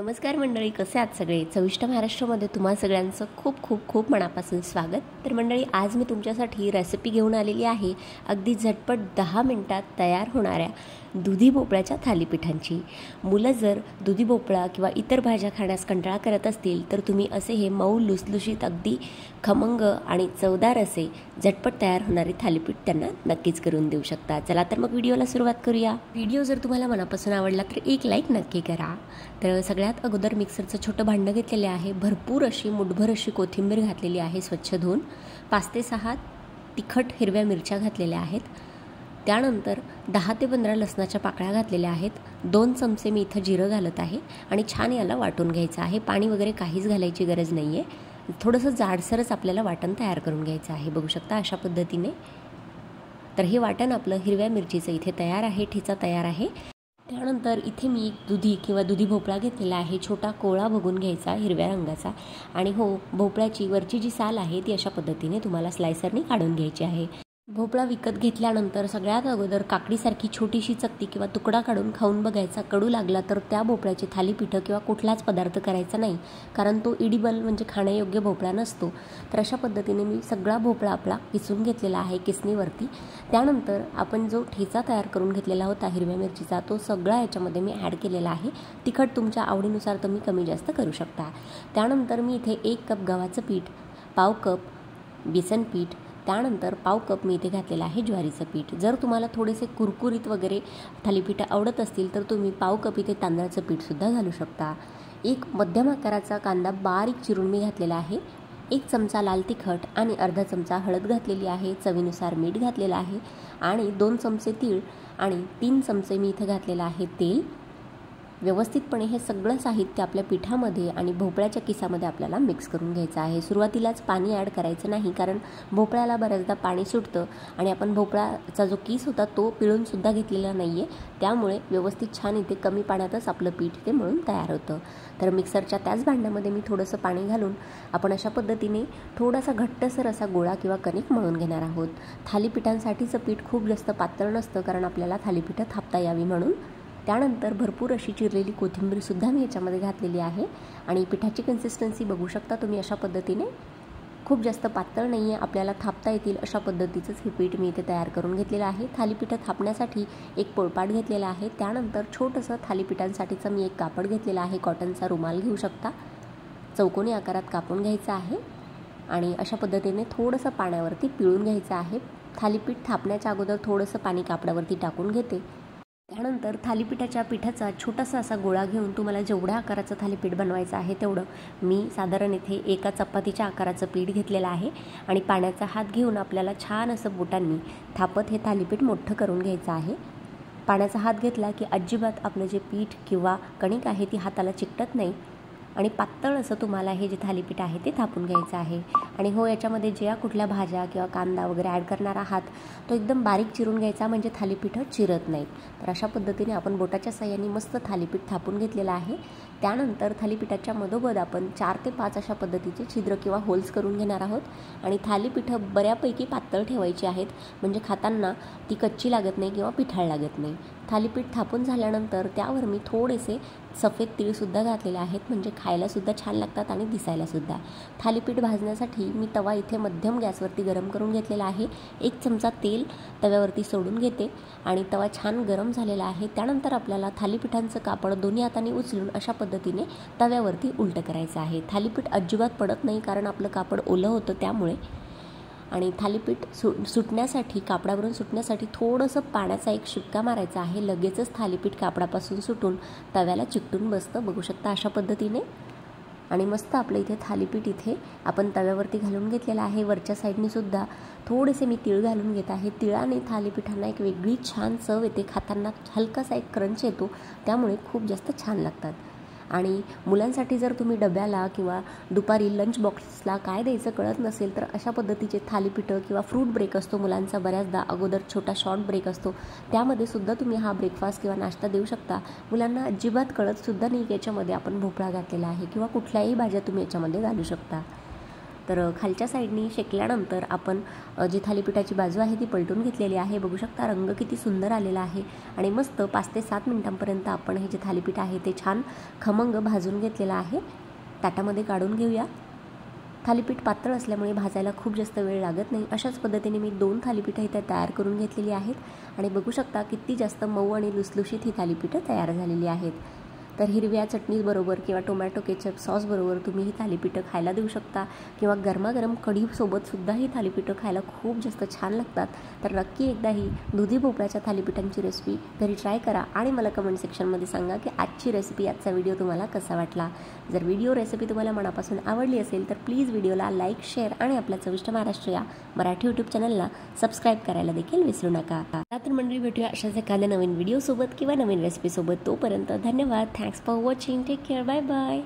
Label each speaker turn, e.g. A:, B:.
A: नमस्कार मंडळी कसे आहात सगळे? चविष्ट महाराष्ट्रामध्ये तुम्हा सगळ्यांचं खूप खूप खूप मनापासून स्वागत. तर मंडळी आज मी तुमच्यासाठी रेसिपी घेऊन आलेली आहे. अगदी झटपट दहा मिनटात तयार होणाऱ्या दुधी भोपळ्याच्या थालीपीठांची. मुलं जर दुधी भोपळा किंवा इतर भाज्या खाण्यास कंटाळा करत असतील तर तुम्ही असे हे मऊ लुसलुशीत अगदी खमंग आणि चवदार असे झटपट तयार होणारे थालीपीठ त्यांना नक्कीच करून देऊ शकता. चला तर मग व्हिडिओला सुरुवात करूया. व्हिडिओ जर तुम्हाला मनापासून आवडला तर एक लाईक नक्की करा. तर सगळ्या सगळ्यात अगोदर मिक्सरचं छोटं भांडं घेतलेले आहे. भरपूर अशी मुठभर अशी कोथिंबीर घातलेली आहे स्वच्छ धुवून. पाच ते सहा तिखट हिरव्या मिरच्या घातलेल्या आहेत. त्यानंतर दहा ते पंधरा लसणाच्या पाकळ्या घातलेल्या आहेत. दोन चमचे मी इथं जिरं घालत आहे आणि छान याला वाटून घ्यायचं आहे. पाणी वगैरे काहीच घालायची गरज नाही आहे थोडंसं जाडसरच आपल्याला वाटण तयार करून घ्यायचं आहे. बघू शकता अशा पद्धतीने. तर हे वाटण आपलं हिरव्या मिरचीचं इथे तयार आहे ठेचा तयार आहे. त्यानंतर इथे मी एक दुधी किंवा दुधी भोपळा घेतलेला आहे. छोटा कोळा बघून घ्यायचा हिरव्या रंगाचा. आणि हो भोपळ्याची वरची जी साल आहे ती अशा पद्धतीने तुम्हाला स्लायसरनी काढून घ्यायची आहे. भोपळा विकत घेतल्यानंतर सगळ्यात अगोदर काकडीसारखी छोटीशी चकती किंवा तुकडा काढून खाऊन बघायचा कडू लागला तर त्या भोपळ्याची थालीपीठं किंवा कुठलाच पदार्थ करायचा नाही कारण तो इडिबल म्हणजे खाण्यायोग्य भोपळा नसतो. तर अशा पद्धतीने मी सगळा भोपळा आपला किसून घेतलेला आहे किसणीवरती त्यानंतर आपण जो ठेचा तयार करून घेतलेला होता हिरव्या मिरचीचा तो सगळा याच्यामध्ये मी ॲड केलेला आहे. तिखट तुमच्या आवडीनुसार तुम्ही कमी जास्त करू शकता. त्यानंतर मी इथे एक कप गव्हाचं पीठ पाव कप बेसन पीठ त्यानंतर पाव कप मी इथे घातलेलं आहे ज्वारीचं पीठ. जर तुम्हाला थोडेसे कुरकुरीत वगैरे थालीपीठं आवडत असतील तर तुम्ही पाव कप इथे तांदळाचं पीठसुद्धा घालू शकता. एक मध्यम आकाराचा कांदा बारीक चिरून मी घातलेला आहे. एक चमचा लाल तिखट आणि अर्धा चमचा हळद घातलेली आहे चवीनुसार मीठ घातलेलं आहे आणि दोन चमचे तीळ आणि तीन चमचे मी इथे घातलेलं आहे तेल. व्यवस्थितपणे हे सगळं साहित्य आपल्या पिठामध्ये आणि भोपळ्याच्या किसामध्ये आपल्याला मिक्स करून घ्यायचं आहे. सुरुवातीलाच पाणी ॲड करायचं नाही कारण भोपळ्याला बऱ्याचदा पाणी सुटतं आणि आपण भोपळ्याचा जो किस होता तो पिळूनसुद्धा घेतलेला नाही आहे त्यामुळे व्यवस्थित छान इथे कमी पाण्यातच आपलं पीठ ते मळून तयार होतं. तर मिक्सरच्या त्याच भांड्यामध्ये मी थोडंसं पाणी घालून आपण अशा पद्धतीने थोडासा घट्टसर असा गोळा किंवा कणिक मळून घेणार आहोत. थालीपीठांसाठीचं पीठ खूप जास्त पातळ नसतं कारण आपल्याला थालीपीठं थापता यावी म्हणून त्यानंतर भरपूर अशी चिरलेली कोथिंबीरसुद्धा मी याच्यामध्ये घातलेली आहे. आणि पिठाची कन्सिस्टन्सी बघू शकता तुम्ही अशा पद्धतीने. खूप जास्त पातळ नाही आहे आपल्याला थापता येतील अशा पद्धतीचंच हे पीठ मी इथे तयार करून घेतलेलं आहे. थालीपीठं थापण्यासाठी एक पोळपाट घेतलेला आहे. त्यानंतर छोटंसं थालीपीठांसाठीचं मी एक कापड घेतलेला आहे. कॉटनचा रुमाल घेऊ शकता. चौकोनी आकारात कापून घ्यायचा आहे. आणि अशा पद्धतीने थोडंसं पाण्यावरती पिळून घ्यायचं आहे. थालीपीठ थापण्याच्या अगोदर थोडंसं पाणी कापडावरती टाकून घेते. त्यानंतर थालीपीठाच्या पिठाचा छोटासा असा गोळा घेऊन तुम्हाला जेवढ्या आकाराचं थालीपीठ बनवायचं आहे तेवढं मी साधारण इथे एका चपातीच्या आकाराचं पीठ घेतलेलं आहे आणि पाण्याचा हात घेऊन आपल्याला छान असं बोटांनी थापत हे थालीपीठ मोठं करून घ्यायचं आहे. पाण्याचा हात घेतला की अजिबात आपलं जे पीठ किंवा कणिक आहे ती हाताला चिकटत नाही. आणि पातळ असं तुम्हाला हे जे थालीपीठ आहे ते थापून घ्यायचं आहे. आणि हो याच्यामध्ये ज्या कुठल्या भाज्या किंवा कांदा वगैरे ॲड करणार आहात तो एकदम बारीक चिरून घ्यायचा म्हणजे थालीपीठं चिरत नाहीत तर अशा पद्धतीने आपण बोटाच्या साह्याने मस्त थालीपीठ थापून घेतलेलं आहे. त्यानंतर थालीपीठाच्या मधोमध आपण चार ते पाच अशा पद्धतीचे छिद्र किंवा होल्स करून घेणार आहोत. आणि थालीपीठं बऱ्यापैकी पातळ ठेवायची आहेत. म्हणजे खाताना ती कच्ची लागत नाही किंवा पिठाळ लागत नाही. थालीपीठ थापून झाल्यानंतर त्यावर मी थोडेसे सफेद तीळसुद्धा घातलेले आहेत. म्हणजे खायलासुद्धा छान लागतात आणि दिसायलासुद्धा थालीपीठ भाजण्यासाठी मी तवा इथे मध्यम गॅसवरती गरम करून घेतलेला आहे. एक चमचा तेल तव्यावरती सोडून घेते. आणि तवा छान गरम झालेला आहे. त्यानंतर आपल्याला थालीपीठांचं कापड दोन्ही हाताने उचलून अशा पद्धतीने तव्यावरती उलटं करायचं आहे. थालीपीठ अजिबात पडत नाही कारण आपलं कापड ओलं होतं त्यामुळे. आणि थालीपीठ सु सुटण्यासाठी कापडावरून सुटण्यासाठी थोडंसं पाण्याचा एक शिक्का मारायचा आहे. लगेचच थालीपीठ कापडापासून सुटून तव्याला चिकटून बसतं. बघू शकता अशा पद्धतीने. आणि मस्त आपलं इथे थालीपीठ इथे आपण तव्यावरती घालून घेतलेलं आहे. वरच्या साईडने सुद्धा थोडेसे मी तिळ घालून घेत आहे. तिळाने थालीपीठांना एक वेगळी छान चव येते. खाताना हलकासा एक क्रंच येतो. त्यामुळे खूप जास्त छान लागतात. आणि मुलांसाठी जर तुम्ही डब्याला किंवा दुपारी लंच बॉक्सला काय द्यायचं कळत नसेल तर अशा पद्धतीचे थालीपीठं किंवा फ्रूट ब्रेक असतो मुलांचा बऱ्याचदा. अगोदर छोटा शॉर्ट ब्रेक असतो. त्यामध्ये सुद्धा तुम्ही हा ब्रेकफास्ट किंवा नाश्ता देऊ शकता. मुलांना अजिबात कळतसुद्धा नाही की याच्यामध्ये आपण भोपळा घातलेला आहे किंवा कुठल्याही भाज्या तुम्ही याच्यामध्ये घालू शकता. तर खालच्या साईडनी शेकल्यानंतर आपण जी थालीपीठाची बाजू आहे ती पलटून घेतलेली आहे. बघू शकता रंग किती सुंदर आलेला आहे आणि मस्त पाच ते सात मिनटांपर्यंत आपण हे जे थालीपीठ आहे ते छान खमंग भाजून घेतलेलं आहे. ताटामध्ये काढून घेऊया. थालीपीठ पातळ असल्यामुळे भाजायला खूप जास्त वेळ लागत नाही. अशाच पद्धतीने मी दोन थालीपीठं इथे तयार करून घेतलेली आहेत. आणि बघू शकता किती जास्त मऊ आणि लुसलुशीत ही थालीपीठं तयार झालेली आहेत. तर हिरव्या चटणीबरोबर किंवा टोमॅटो केचप सॉसबरोबर तुम्ही ही थालीपीठं खायला देऊ शकता. किंवा गरमागरम कढीसोबतसुद्धा ही थालीपीठं खायला खूप जास्त छान लागतात. तर नक्की एकदा ही दुधी भोपळ्याच्या थालीपीठांची रेसिपी घरी ट्राय करा आणि मला कमेंट सेक्शनमध्ये सांगा की आजची रेसिपी आजचा व्हिडिओ तुम्हाला कसा वाटला. जर व्हिडिओ रेसिपी तुम्हाला मनापासून आवडली असेल तर प्लीज व्हिडिओला लाईक शेअर आणि आपल्या चविष्ट महाराष्ट्र या मराठी यूट्यूब चॅनलला सबस्क्राईब करायला देखील विसरू नका. तर मंडळी भेटूया अशाच एखाद्या नवीन व्हिडिओसोबत किंवा नवीन रेसिपीसोबत तोपर्यंत धन्यवाद. Thank Thanks for watching. Take care. Bye bye.